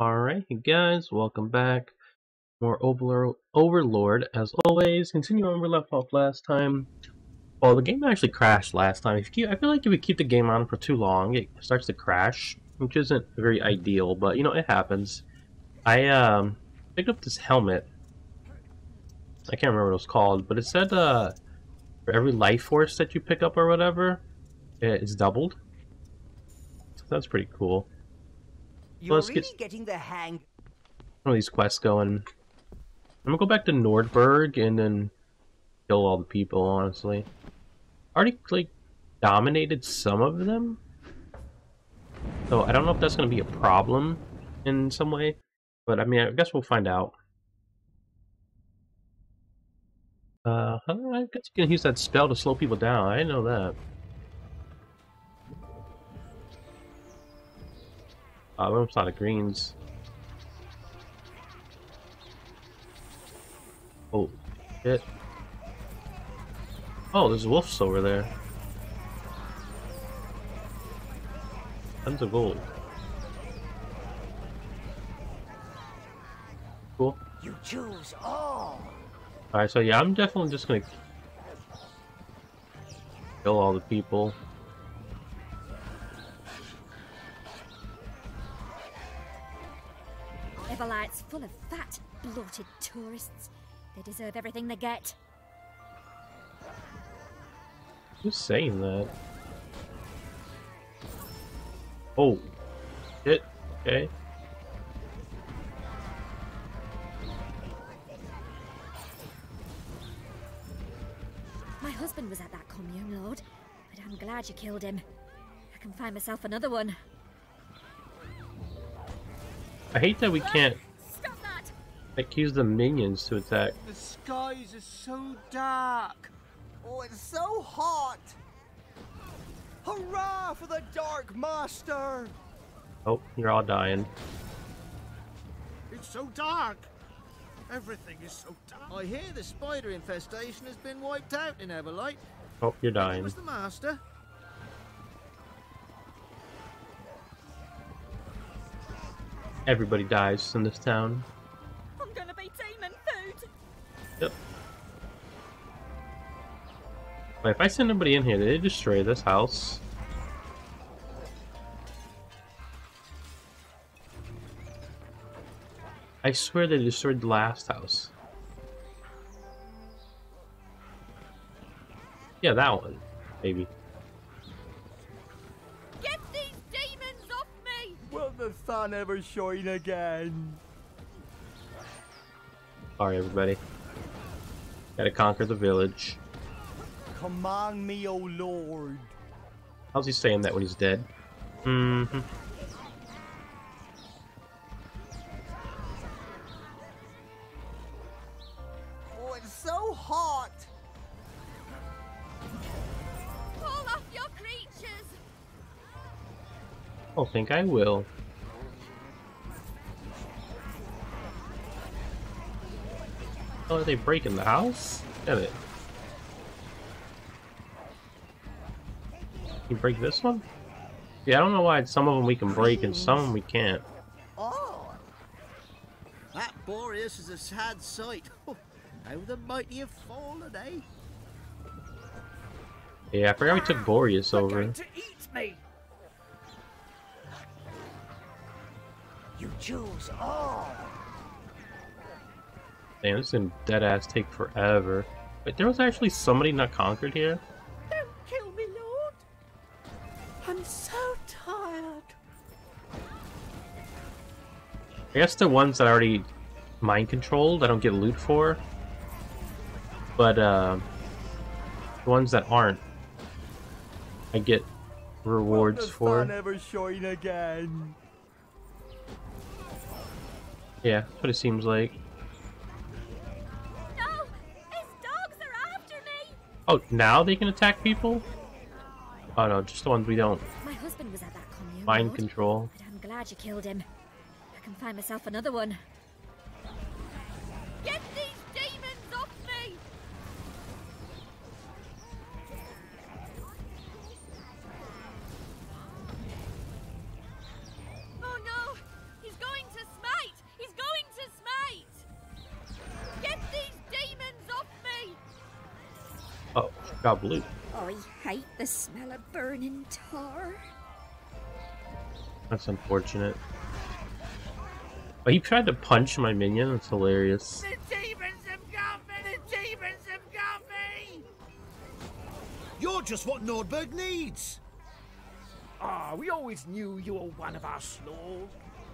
Alright, guys, welcome back. More Overlord, Overlord, as always. Continue on where we left off last time. Well, the game actually crashed last time. You keep, I feel like if we keep the game on for too long, it starts to crash, which isn't very ideal, but you know, it happens. I um, picked up this helmet. I can't remember what it was called, but it said uh, for every life force that you pick up or whatever, it's doubled. So that's pretty cool. You're let's really get- getting the hang. of these quests going. I'm gonna go back to Nordberg and then kill all the people, honestly. Already, like, dominated some of them. So I don't know if that's gonna be a problem in some way. But, I mean, I guess we'll find out. Uh, I don't know, I guess you can use that spell to slow people down. I know that. Uh, almost out of greens. Oh, shit. Oh, there's wolves over there. Tons of gold. Cool. You choose all. Alright, so yeah, I'm definitely just gonna kill all the people. Everlight's full of fat, bloated tourists. They deserve everything they get. Who's saying that? Oh. Shit. Okay. My husband was at that commune, Lord, but I'm glad you killed him. I can find myself another one. I hate that we can't Stop that! like use the minions to attack. The skies are so dark. Oh, it's so hot. Hurrah for the Dark Master! Oh, you're all dying. It's so dark. Everything is so dark. I hear the spider infestation has been wiped out in Everlight. Oh, you're dying. It dying. was the master. Everybody dies in this town. I'm gonna be demon food! Yep. If I send anybody in here, they destroy this house. I swear they destroyed the last house. Yeah, that one. Maybe. The sun ever shine again? Sorry, everybody. Gotta conquer the village. Command me, O Lord. How's he saying that when he's dead? Mm-hmm. Oh, it's so hot. Pull off your creatures! I don't think I will. Oh, are they breaking the house? Get it. You break this one? Yeah, I don't know why some of them we can break and some of them we can't. Oh, That Boreas is a sad sight. How the mighty have fallen, eh? Yeah, I forgot we took Boreas over. to eat me. you choose all. Damn, this is gonna dead ass take forever. But there was actually somebody not conquered here? Don't kill me, Lord. I'm so tired. I guess the ones that are already mind controlled, I don't get loot for. But uh, the ones that aren't, I get rewards Will the for. sun ever shine again? Yeah, that's what it seems like. Oh, now they can attack people? Oh no, just the ones we don't My husband was at that commune, mind control. but I'm glad you killed him. I can find myself another one. Hate the smell of burning tar. That's unfortunate. But he tried to punch my minion. That's hilarious. The demons have got me! The demons have got me! You're just what Nordberg needs! Ah, we always knew you were one of us, Lord.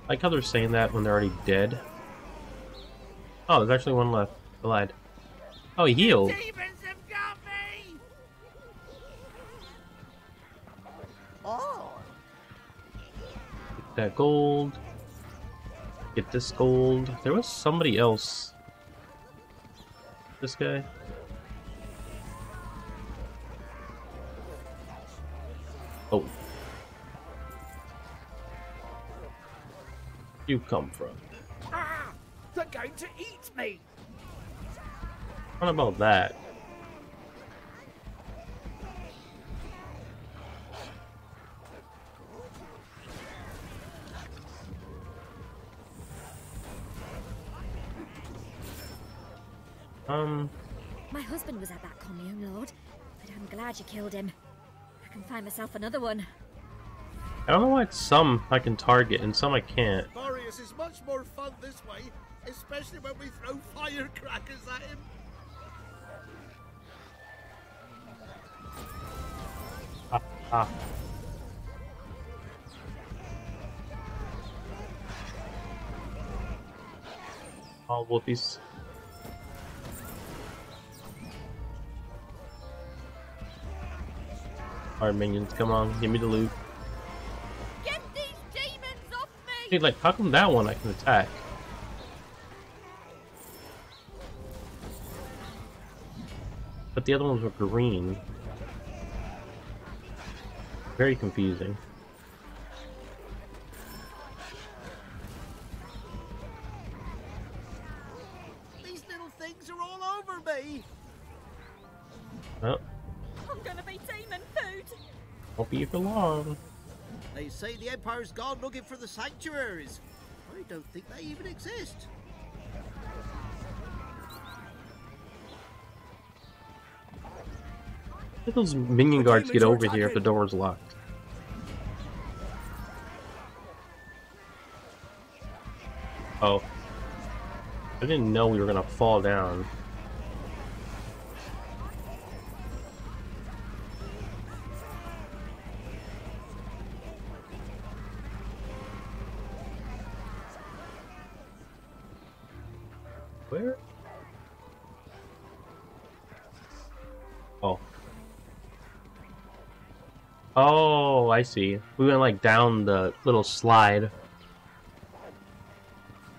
I like how they're saying that when they're already dead. Oh, there's actually one left. I lied. Oh, he healed. Demons that gold. Get this gold. There was somebody else. This guy. Oh. You come from. Ah, they're going to eat me. What about that? Um, My husband was at that commune, Lord, but I'm glad you killed him. I can find myself another one. I don't know why some I can target and some I can't. Boreas is much more fun this way, especially when we throw firecrackers at him. Ah, ah. All whoopies. Alright, minions, come on, give me the loot. Get these demons off me! Hey, like, how come that one I can attack? But the other ones were green. Very confusing. Won't be for long. They say the Empire's gone looking for the sanctuaries. I don't think they even exist. Let those minion guards get over here if the door's locked. Oh. I didn't know we were gonna fall down. See. We went like down the little slide.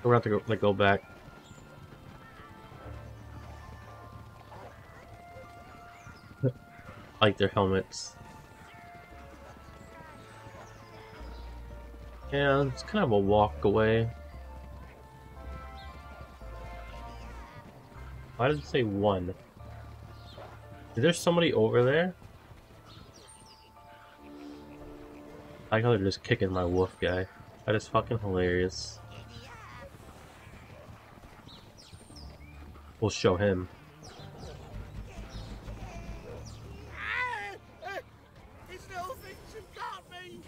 We're gonna have to go, like go back. Like their helmets. Yeah, it's kind of a walk away. Why does it say one? Is there somebody over there? I how just kicking my wolf guy. That is fucking hilarious. We'll show him. These little things have got me!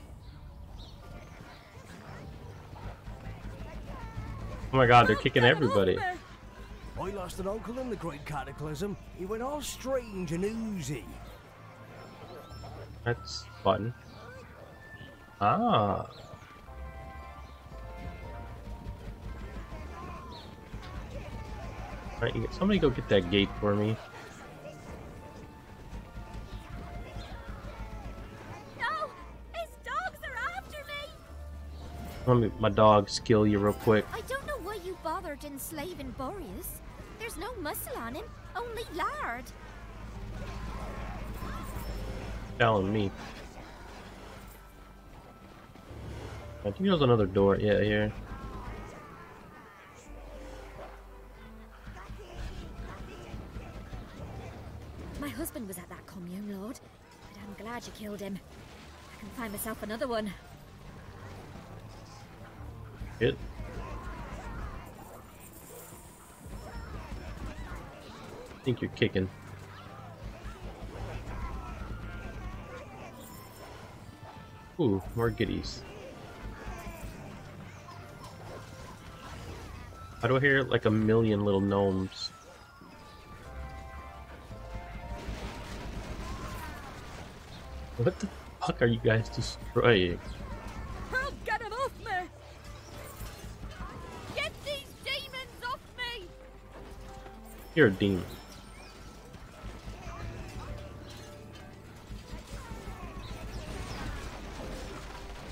Oh my god, they're kicking everybody. I lost an uncle in the Great Cataclysm. He went all strange and oozy. That's fun. Ah. Right, somebody go get that gate for me. No! His dogs are after me! Let me my dog skill you real quick. I don't know why you bothered enslaving Boreas. There's no muscle on him, only lard. Telling me. I think there's another door, yeah, here. My husband was at that commune, Lord, but I'm glad you killed him. I can find myself another one. It. I think you're kicking. Ooh, more goodies. Why do I hear like a million little gnomes? What the fuck are you guys destroying? Help get him off me! Get these demons off me! You're a demon.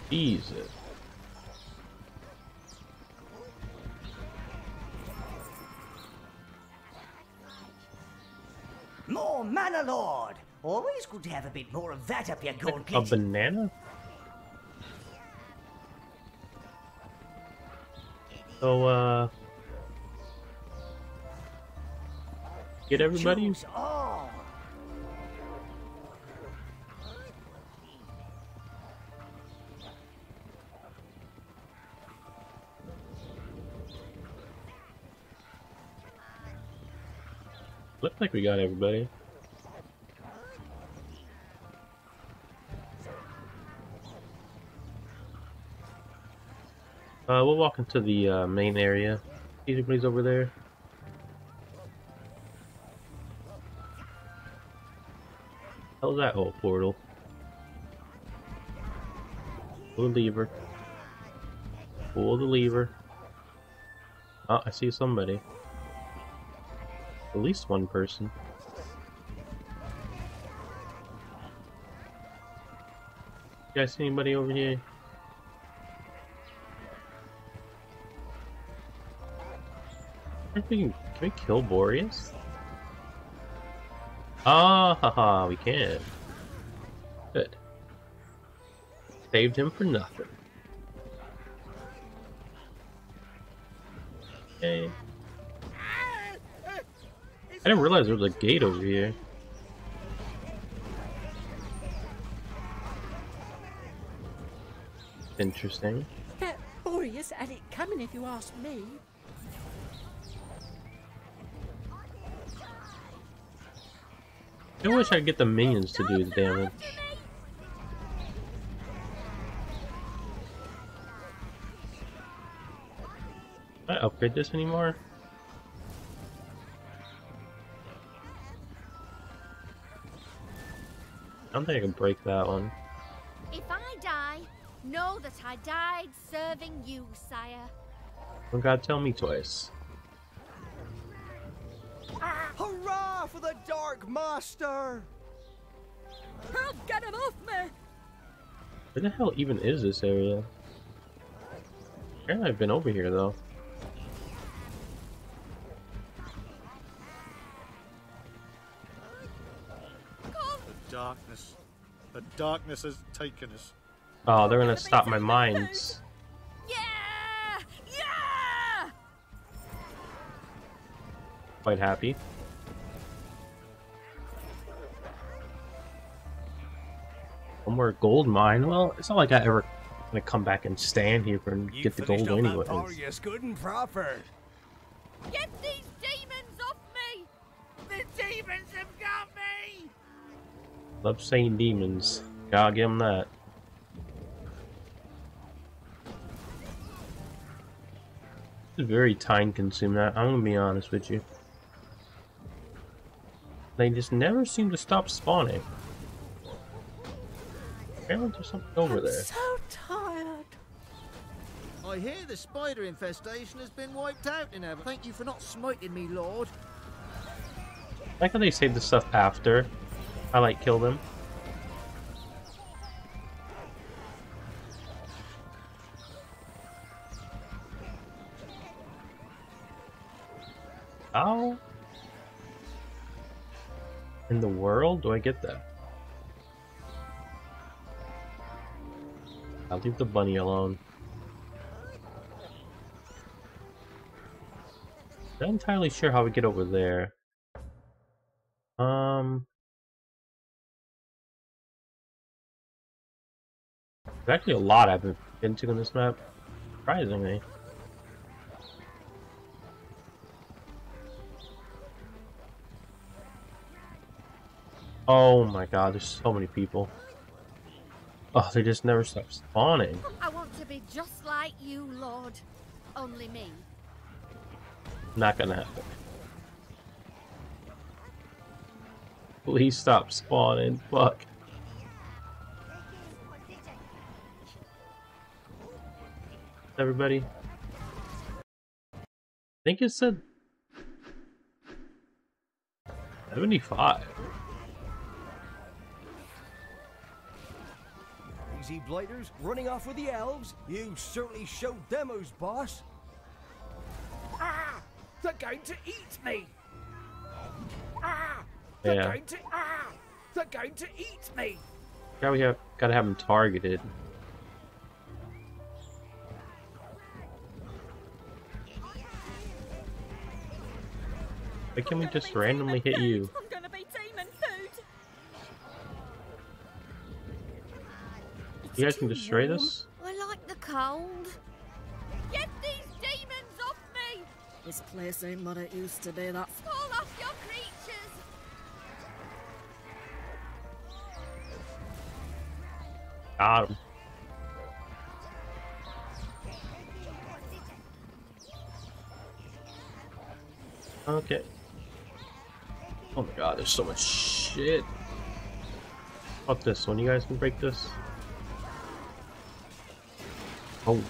Jesus. Always good to have a bit more of that up your A banana? So, uh... Get everybody? Looks like we got everybody. Uh, we'll walk into the uh, main area. See anybody's over there. How's that whole portal? Pull the lever. Pull the lever. Oh, I see somebody. At least one person. You guys see anybody over here? We can, can we kill Boreas? Ah, haha, we can. Good. Saved him for nothing. Okay. I didn't realize there was a gate over here. Interesting. That Boreas had it coming if you ask me. I wish I could get the minions to do the damage. Can I upgrade this anymore? I don't think I can break that one. If I die, know that I died serving you, sire. Don't gotta tell me twice. Hurrah for the Dark Master! Help get him off me! Where the hell even is this area? Apparently I've been over here though. The darkness. The darkness has taken us. Oh, they're gonna stop my mines. Quite happy. One more gold mine. Well, it's not like I ever gonna come back and stand here and You get the gold anyway. that anyways. Boreas good and proper. Get these demons off me! The demons have got me! Love saying demons. Gotta give them that. It's very time consuming. I'm gonna be honest with you. They just never seem to stop spawning. Apparently there's something over I'm there. so tired. I hear the spider infestation has been wiped out in Ever. Thank you for not smiting me, Lord. I like how they save the stuff after I like kill them. How in the world do I get that? I'll leave the bunny alone. Not entirely sure how we get over there. Um. There's actually a lot I've been to on this map, surprisingly. Oh my god, there's so many people. Oh, they just never stop spawning. I want to be just like you, Lord. Only me. Not gonna happen. Please stop spawning. Fuck. Everybody. I think it said 75. Easy blighters running off with the elves. You certainly showed them who's boss. Ah! They're going to eat me! Ah! They're Yeah. going to. Ah! They're going to eat me! Now we have gotta have them targeted. Why can't we just randomly hit you? You guys can destroy this? I like the cold. Get these demons off me! This place ain't what it used to be. that's... Call off your creatures! Got him. Okay. Oh my god, there's so much shit. Fuck this one, you guys can break this. Oh.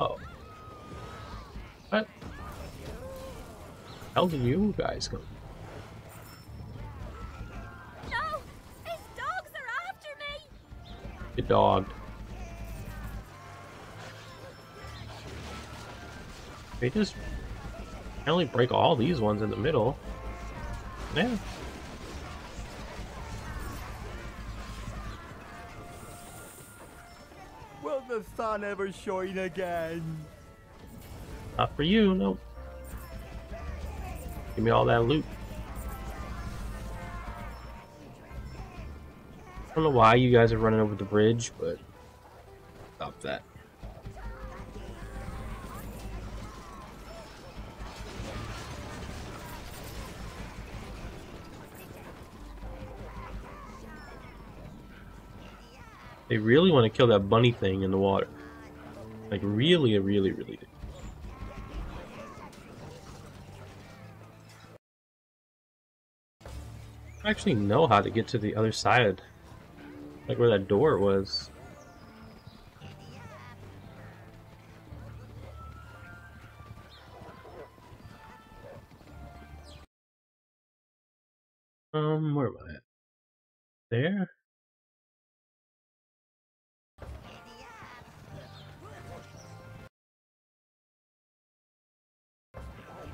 Oh. What? How did you guys come? No! His dogs are after me! Get dogged. They just only break all these ones in the middle. Yeah. Will the sun ever shine again? Not for you, nope. Give me all that loot. I don't know why you guys are running over the bridge, but stop that. They really want to kill that bunny thing in the water. Like really, really, really do. I actually know how to get to the other side. Like where that door was.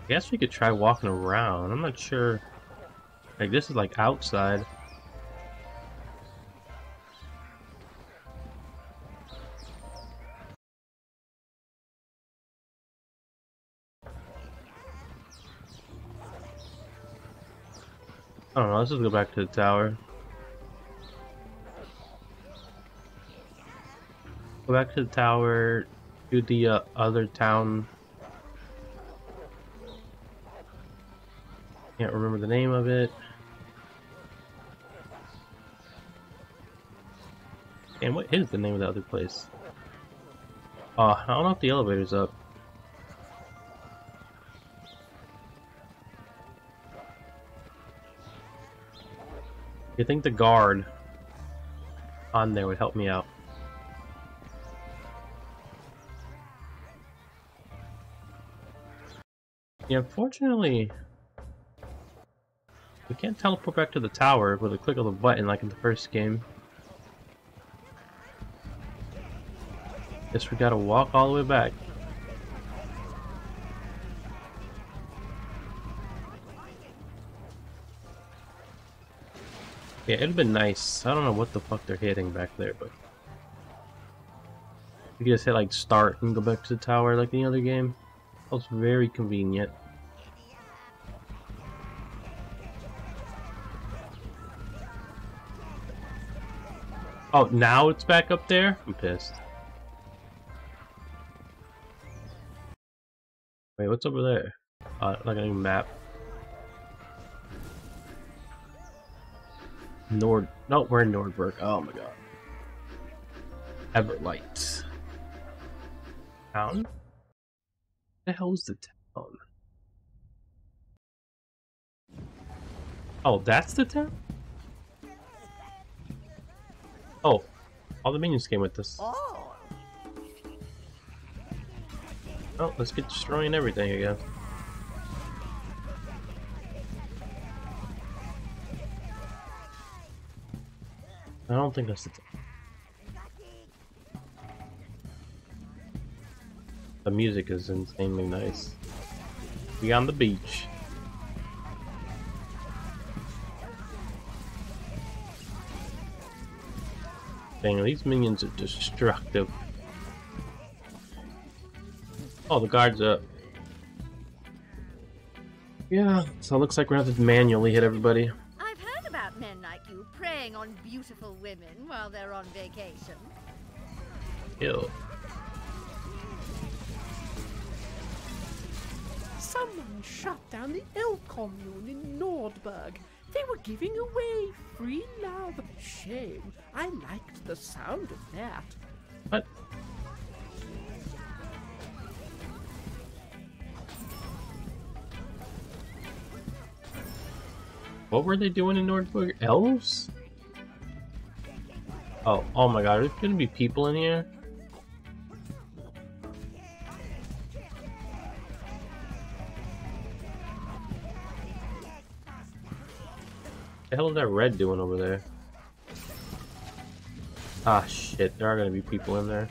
I guess we could try walking around. I'm not sure. Like, this is like outside. I don't know, let's just go back to the tower. Go back to the tower, do the uh, other town. Can't remember the name of it. And what is the name of the other place? Uh, I don't know if the elevator's up. You think the guard on there would help me out? Yeah, unfortunately, we can't teleport back to the tower with a click of the button like in the first game. Guess we gotta walk all the way back. Yeah, it'd been nice. I don't know what the fuck they're hitting back there, but you just hit like start and go back to the tower like the other game. That was very convenient. Oh, now it's back up there? I'm pissed. Wait, what's over there? Uh, like a map. Nord. No, we're in Nordberg. Oh my god. Everlight. Town? The hell's the town? Oh, that's the town? Oh, all the minions came with us. Oh, Oh, let's get destroying everything again. I don't think that's the. The music is insanely nice. We on the beach. Dang, these minions are destructive. Oh, the guard's up. Yeah, so it looks like we're gonna have to manually hit everybody. I've heard about men like you preying on beautiful women while they're on vacation. Ew. Someone shut down the elf commune in Nordberg. They were giving away free love. Shame. I liked the sound of that. What? What were they doing in Nordberg? Elves? Oh, oh my god, there's gonna be people in here? The hell is that red doing over there? Ah shit, there are gonna be people in there.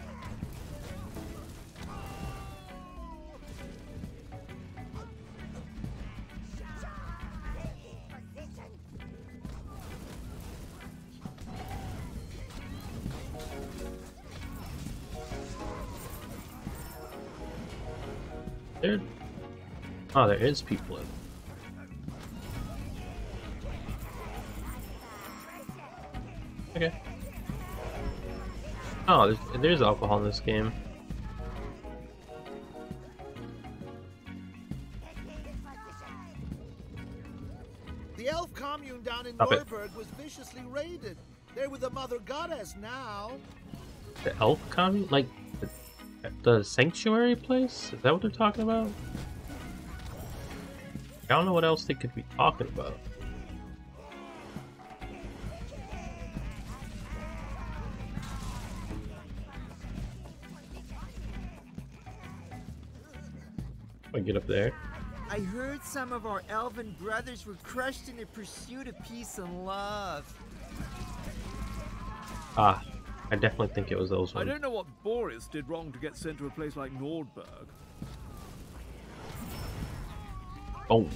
There. Oh, there is people in. Oh, there's, there's alcohol in this game. The elf commune down in Stop it. Was viciously raided. They're with the mother goddess now. The elf commune? Like, the, the sanctuary place? Is that what they're talking about? I don't know what else they could be talking about. Get up there. I heard some of our elven brothers were crushed in the pursuit of peace and love. Ah, I definitely think it was those ones. I don't know what Boris did wrong to get sent to a place like Nordberg. Oh.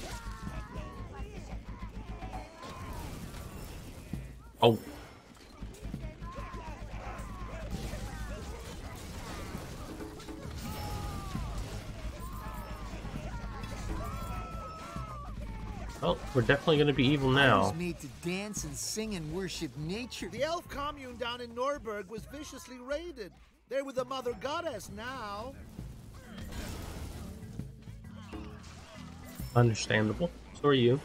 Oh. We're definitely gonna be evil I now. was made to dance and sing and worship nature. The elf commune down in Nordberg was viciously raided. They're with the mother goddess now. Understandable. So are you.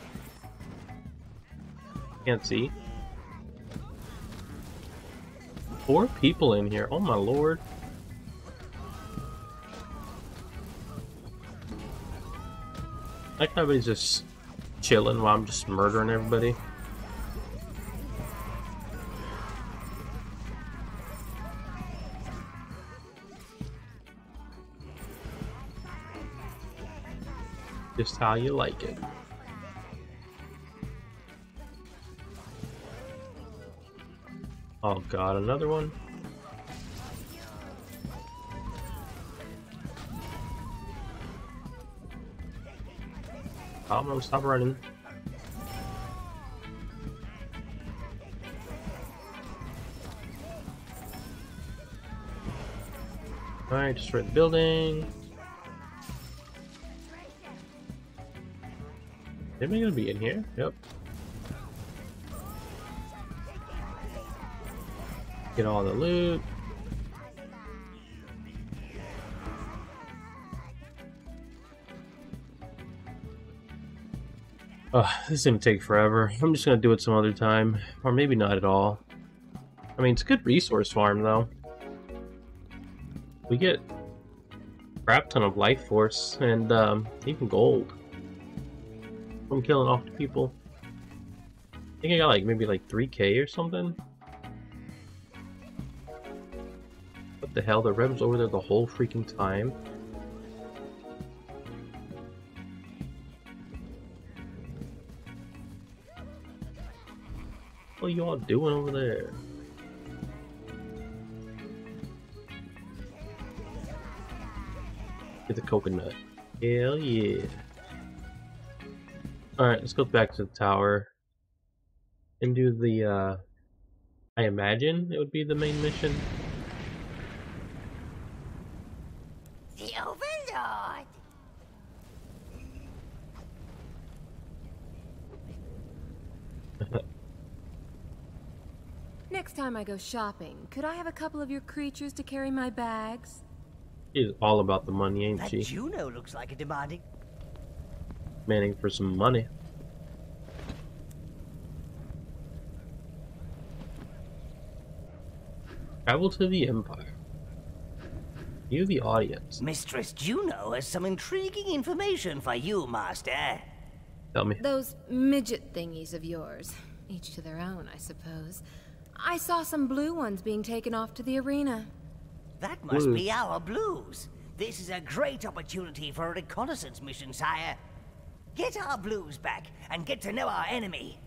Can't see. Four people in here. Oh my lord. Like how everybody's just chilling while I'm just murdering everybody. Just how you like it. Oh god, another one? I'm gonna stop running. Alright, destroy the building. Anybody gonna be in here? Yep. Get all the loot. Ugh, this is gonna take forever. I'm just gonna do it some other time. Or maybe not at all. I mean, it's a good resource farm, though. We get a crap ton of life force and um, even gold from killing off the people. I think I got like maybe like 3k or something. What the hell? The Rebs over there the whole freaking time. Y'all doing over there? Get the coconut. Hell yeah. Alright, let's go back to the tower. And do the, uh... I imagine it would be the main mission. The Overlord! Next time I go shopping, could I have a couple of your creatures to carry my bags? She's all about the money, ain't That she? Juno looks like a demanding. Manning for some money. Travel to the Empire. You, the audience. Mistress Juno has some intriguing information for you, Master. Tell me. Those midget thingies of yours. Each to their own, I suppose. I saw some blue ones being taken off to the arena. That must Blues. be our blues. This is a great opportunity for a reconnaissance mission, sire. Get our blues back and get to know our enemy.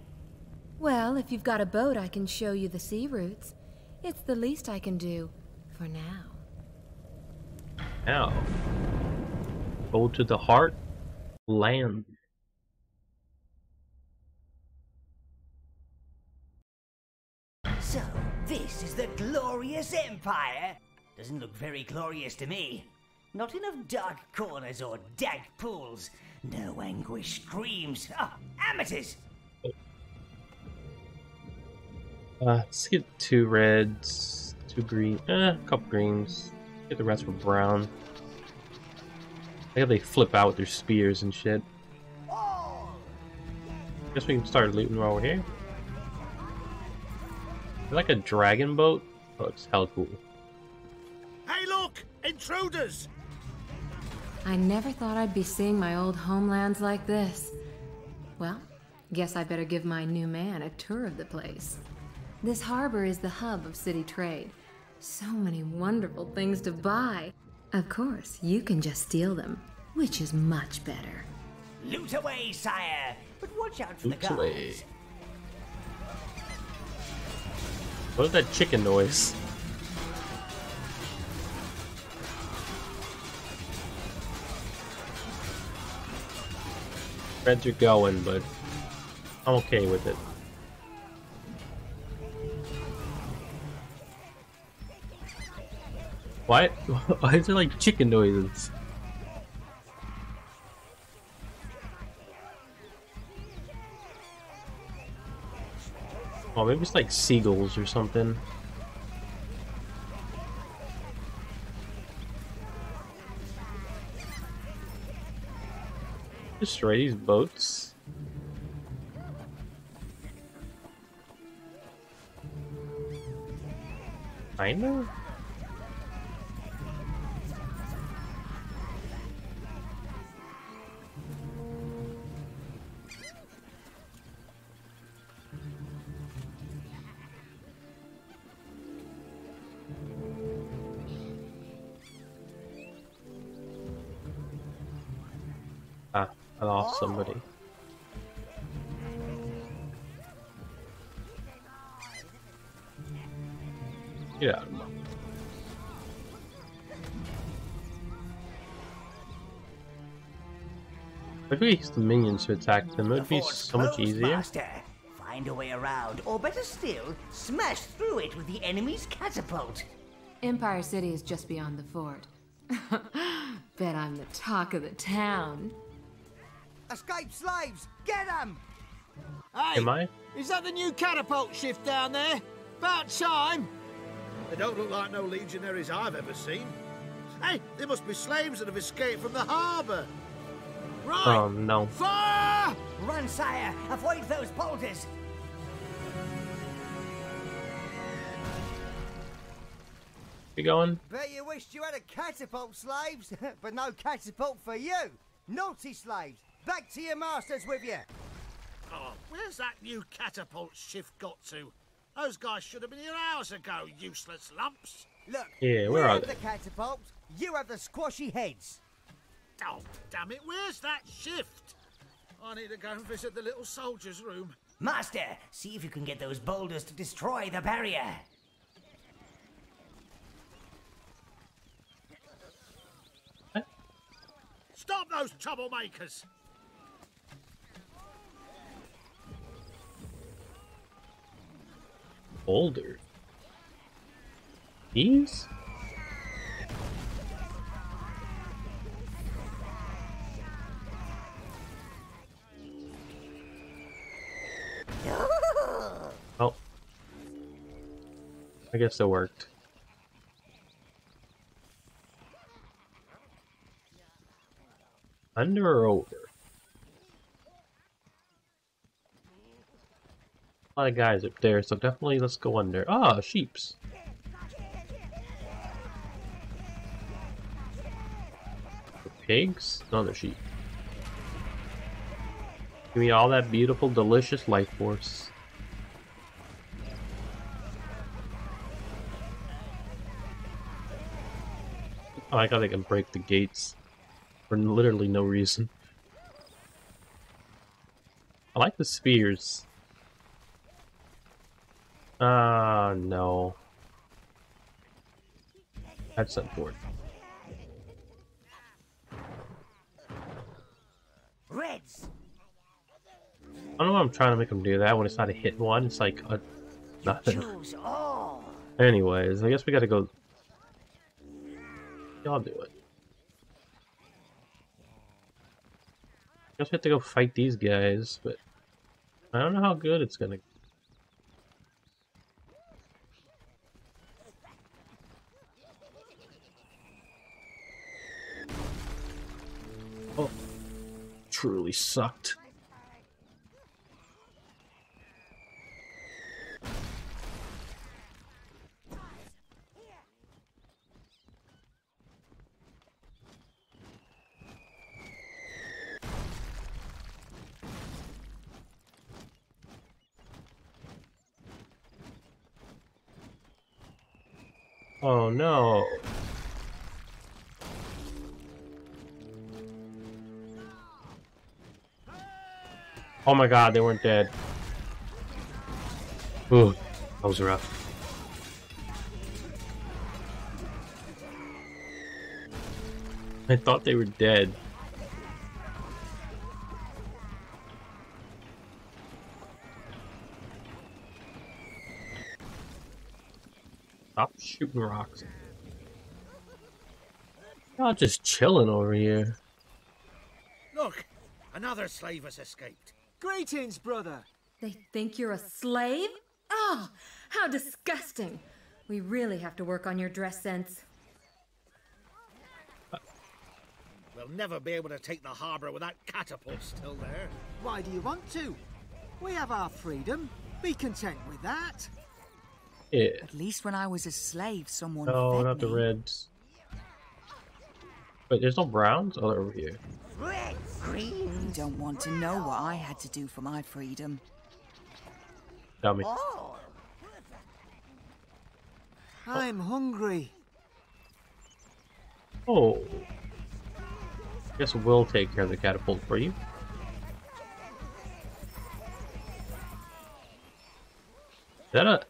Well, if you've got a boat, I can show you the sea routes. It's the least I can do, for now. Now. Go to the heart land. So, this is the glorious Empire? Doesn't look very glorious to me. Not enough dark corners or dank pools. No anguish screams. Ah, amateurs! Uh, let's get two reds, two green, eh, a couple greens. Get the rest for brown. I think they flip out with their spears and shit. I Guess we can start looting while we're here. Like a dragon boat? Oh, it's hella cool. Hey, look! Intruders! I never thought I'd be seeing my old homelands like this. Well, guess I better give my new man a tour of the place. This harbor is the hub of city trade. So many wonderful things to buy. Of course, you can just steal them, which is much better. Loot away, sire! But watch out for the Oops away. guards. What is that chicken noise? Reds are going, but I'm okay with it. What? Why is there like chicken noises? Oh, maybe it's like seagulls or something. Destroy these boats. Kinda? Somebody. Get out of my If we use the minions to attack them, it would be so much easier. Master. Find a way around, or better still, smash through it with the enemy's catapult. Empire City is just beyond the fort. Bet I'm the talk of the town. Escape slaves! Get them! Hey, Am I? is that the new catapult shift down there? About time! They don't look like no legionaries I've ever seen. Hey, they must be slaves that have escaped from the harbour. Right. Um, no. Fire! Run, sire! Avoid those boulders! You going? Bet you wished you had a catapult, slaves, but no catapult for you. Naughty slaves, back to your masters with you. Oh, where's that new catapult shift got to? Those guys should have been here hours ago, useless lumps. Look, Yeah, we where are have they? the catapults, you have the squashy heads. Oh, damn it, where's that shift? I need to go and visit the little soldier's room. Master, see if you can get those boulders to destroy the barrier. Stop those troublemakers! Boulder. These? Oh. I guess it worked. Under or over? A lot of guys up there, so definitely let's go under. Ah, sheeps. The pigs? No, they're sheep. Give me all that beautiful, delicious life force. Oh, I they can break the gates for literally no reason. I like the spears. Ah, no. That's unfortunate. Reds! I don't know why I'm trying to make them do that when it's not a hit one. It's like a nothing. Choose all! Anyways, I guess we gotta go. Y'all do it. I guess we have to go fight these guys, but I don't know how good it's gonna. Oh, truly sucked. Oh no. Oh my god, they weren't dead. Ooh, that was rough. I thought they were dead. Stop shooting rocks. Y'all just chilling over here. Look, another slave has escaped. Greetings, brother. They think you're a slave? Oh, how disgusting. We really have to work on your dress sense. We'll never be able to take the harbour without catapults still there. Why do you want to? We have our freedom. Be content with that. Yeah. At least when I was a slave, someone No, fed not the reds. But there's no browns? Oh, they're over here. You don't want to know what I had to do for my freedom. Tell me. Oh. I'm hungry. Oh. Guess we'll take care of the catapult for you. Is that a...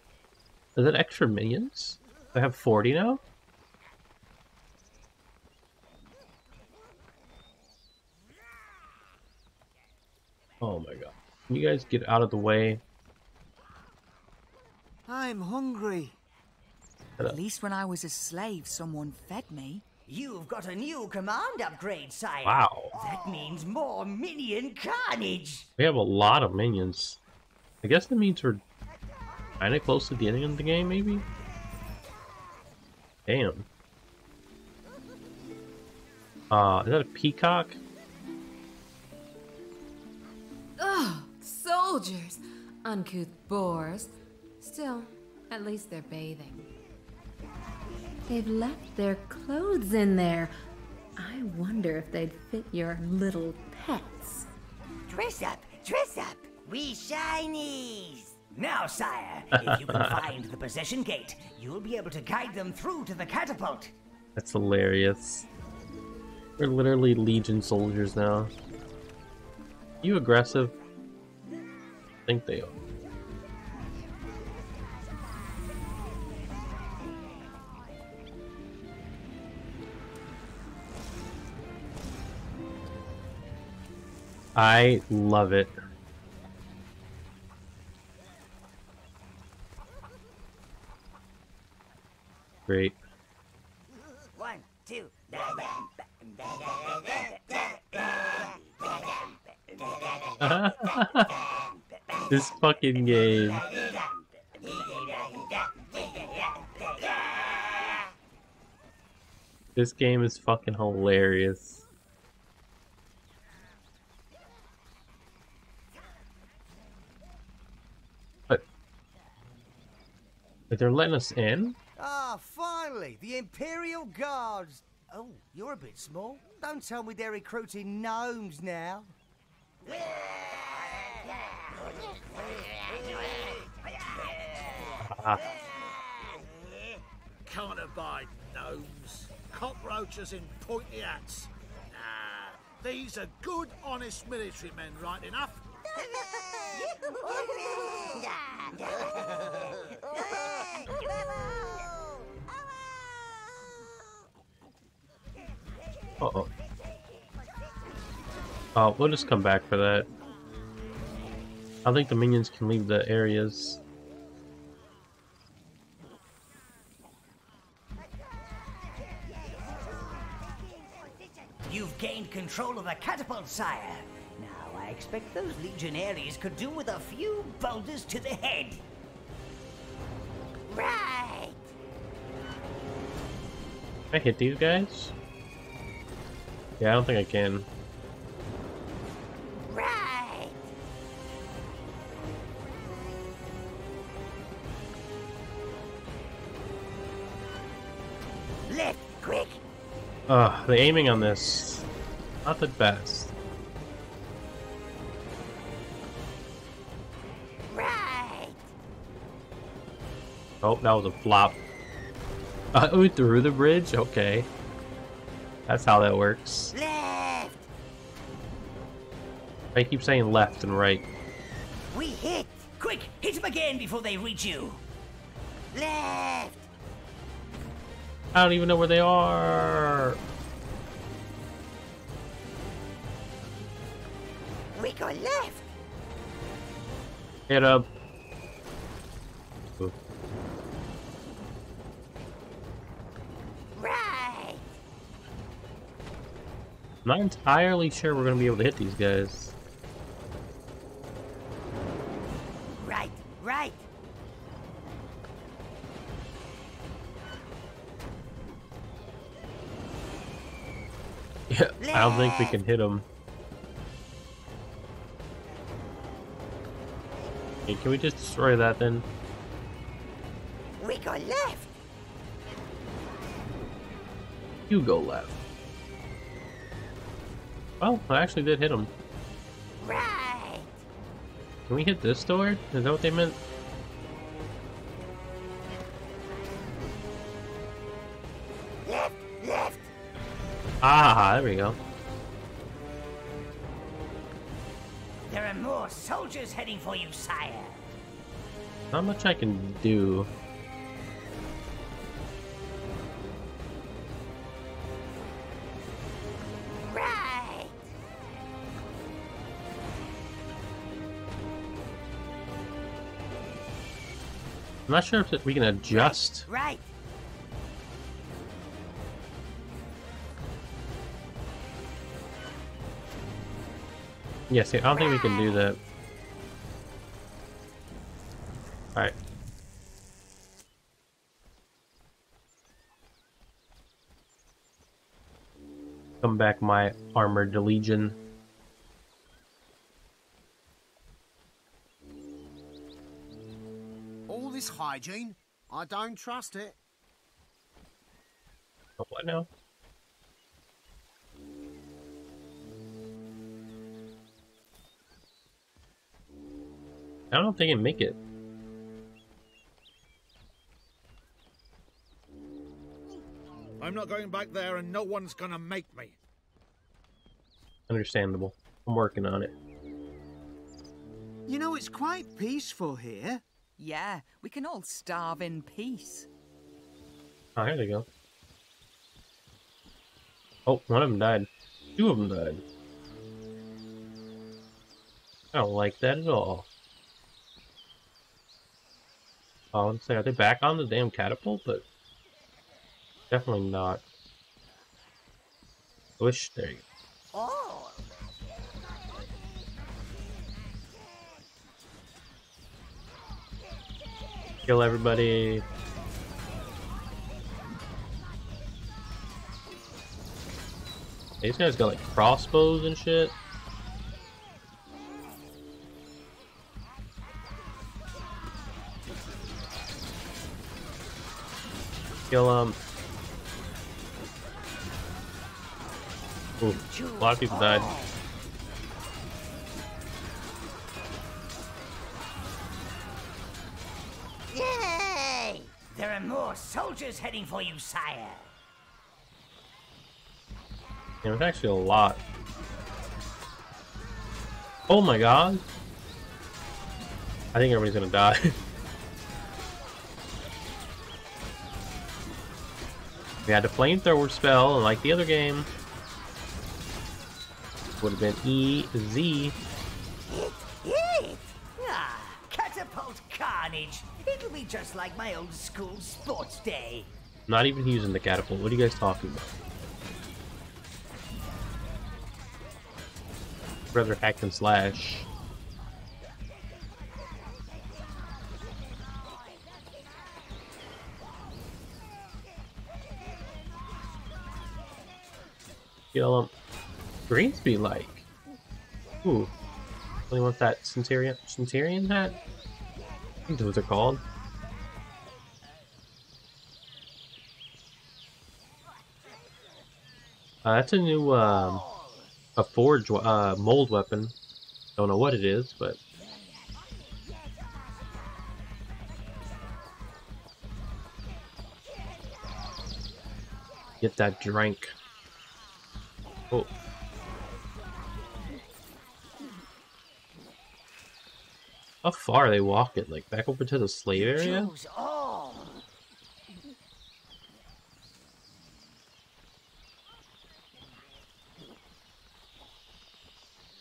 Is that extra minions? I have 40 now? Oh my god. Can you guys get out of the way? I'm hungry. At least when I was a slave, someone fed me. You've got a new command upgrade, sire. Wow. That means more minion carnage. We have a lot of minions. I guess that means we're kinda close to the ending of the game, maybe? Damn. Uh, is that a peacock? Soldiers! Uncouth boors. Still, at least they're bathing. They've left their clothes in there. I wonder if they'd fit your little pets. Dress up, dress up. We shinies. Now, sire, if you can find the possession gate, you'll be able to guide them through to the catapult. That's hilarious. We're literally Legion soldiers now. You aggressive? I think they are. I love it. Great. One, two. this fucking game. This game is fucking hilarious. But, but they're letting us in? Ah, finally, the Imperial Guards. Oh, you're a bit small. Don't tell me they're recruiting gnomes now. Ah. Can't abide gnomes. Cockroaches in pointy hats. Nah, these are good, honest military men, right enough. Uh oh. Oh, we'll just come back for that. I think the minions can leave the areas. You've gained control of the catapult, sire. Now, I expect those legionaries could do with a few boulders to the head. Right. I hit these guys? Yeah, I don't think I can. Ugh, the aiming on this, not the best. Right. Oh, that was a flop. Uh, we through the bridge? Okay. That's how that works. Left. I keep saying left and right. We hit. Quick, hit them again before they reach you. Left. I don't even know where they are. We go left. Hit up. Right. I'm not entirely sure we're gonna be able to hit these guys. Right. Right. Yeah, I don't think we can hit. Okay, can we just destroy that then? We go left. You go left. Oh, I actually did hit him. Right. Can we hit this door? Is that what they meant? Ah, there we go. There are more soldiers heading for you, sire. Not much I can do. Right. I'm not sure if we can adjust. Right. Yeah, see, I don't think we can do that. Alright. Come back my armored legion. All this hygiene? I don't trust it. Oh, what now? I don't think I can make it. I'm not going back there and no one's gonna make me. Understandable. I'm working on it. You know, it's quite peaceful here. Yeah, we can all starve in peace. Oh, here they go. Oh, one of them died. Two of them died. I don't like that at all. Let's say, are they back on the damn catapult? But definitely not. Wish there you go. Kill everybody. These guys got like crossbows and shit. Kill them. Ooh, a lot of people died. yay! There are more soldiers heading for you, sire. There's actually a lot. Oh my god. I think everybody's gonna die. we had a flamethrower spell, and like the other game, would have been E Z. Ah, catapult carnage. It'll be just like my old school sports day. Not even using the catapult. What are you guys talking about? Rather hack and slash. Kill him. Greens be like. Ooh. Really want that Centurion Centurion hat? I think those are called. Uh, that's a new um, a forge uh, mold weapon. Don't know what it is, but get that drink. Oh. How far are they walking? Like back over to the slave area?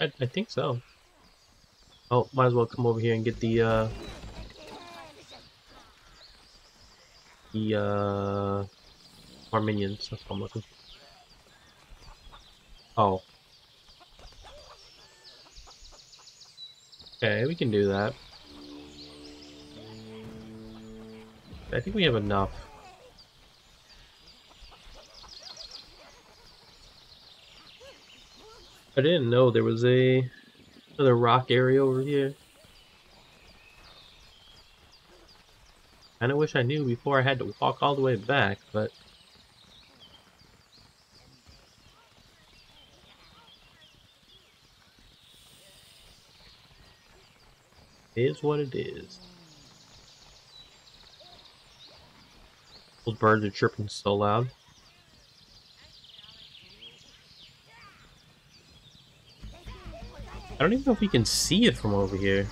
I, I think so. Oh, might as well come over here and get the, uh... The, uh... Our minions, that's what I'm looking Oh. Okay, we can do that. I think we have enough. I didn't know there was a another rock area over here. Kinda wish I knew before I had to walk all the way back, but is what it is. Those birds are chirping so loud. I don't even know if we can see it from over here.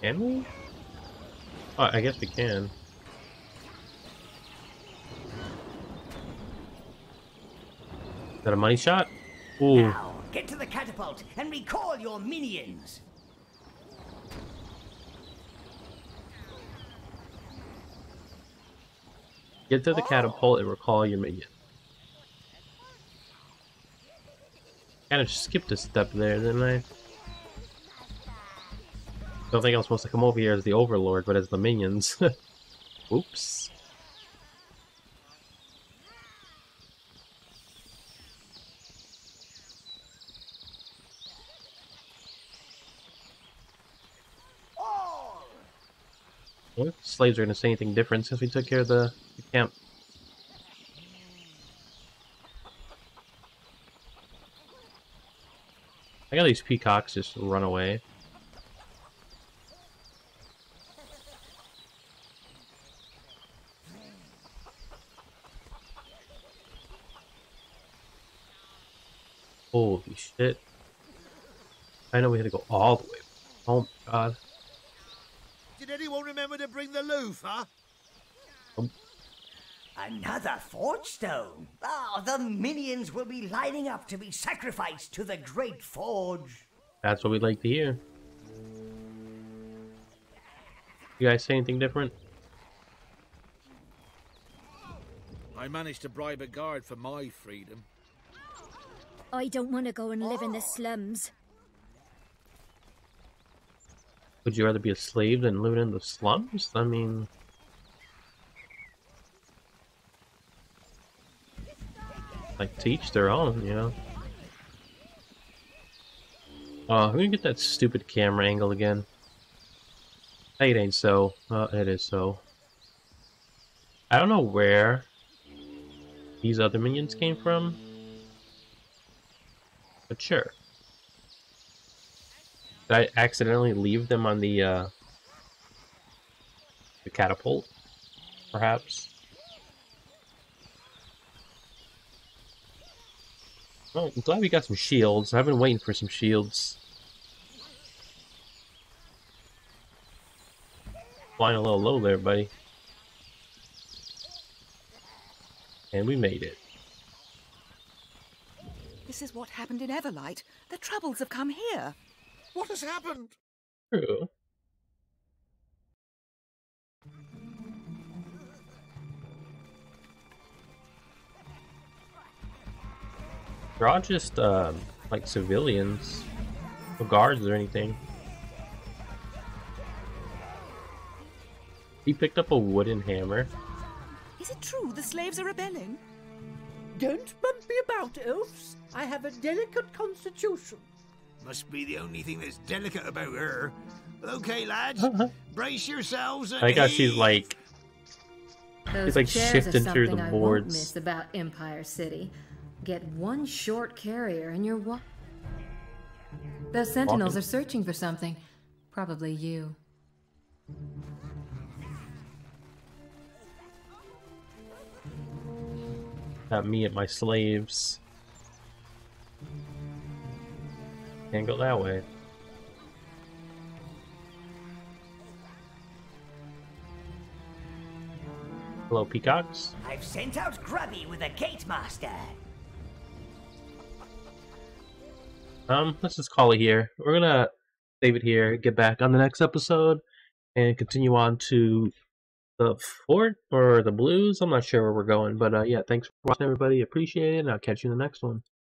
Can we? Oh, I guess we can. Is that a money shot? Ooh. Now, get to the catapult and recall your minions. Get to the oh. catapult and recall your minion. Kinda skipped a step there, didn't I? Don't think I was supposed to come over here as the Overlord, but as the minions. Oops. Slaves are going to say anything different since we took care of the, the camp? I got these peacocks just run away. Holy shit. I know we had to go all the way. Oh my god. Did anyone remember to bring the loofah? Another forge stone. Ah, the minions will be lining up to be sacrificed to the great forge. That's what we'd like to hear. You guys say anything different? I managed to bribe a guard for my freedom. I don't want to go and live in the slums. Would you rather be a slave than live in the slums? I mean... Like, teach their own, you know? Oh, we're gonna get that stupid camera angle again. Hey, it ain't so. Uh, it is so. I don't know where these other minions came from. But sure. Did I accidentally leave them on the, uh, the catapult? Perhaps? Well, I'm glad we got some shields. I've been waiting for some shields. Flying a little low there, buddy. And we made it. This is what happened in Everlight. The troubles have come here. What has happened? True. They're all just, um, like civilians. No guards or anything. He picked up a wooden hammer. Is it true the slaves are rebelling? Don't bump me about, elves. I have a delicate constitution. Must be the only thing that's delicate about her. Okay, lads, brace yourselves. And I guess she's like Those She's like shifting are through the something I won't boards. miss about Empire City. Get one short carrier and you're wa- Those sentinels Walking. are searching for something. Probably you. Got me and my slaves. Can't go that way. Hello, peacocks. I've sent out Grubby with a gate master. Um, let's just call it here. We're gonna save it here, get back on the next episode, and continue on to the fort or the blues. I'm not sure where we're going, but uh, yeah, thanks for watching, everybody. Appreciate it, and I'll catch you in the next one.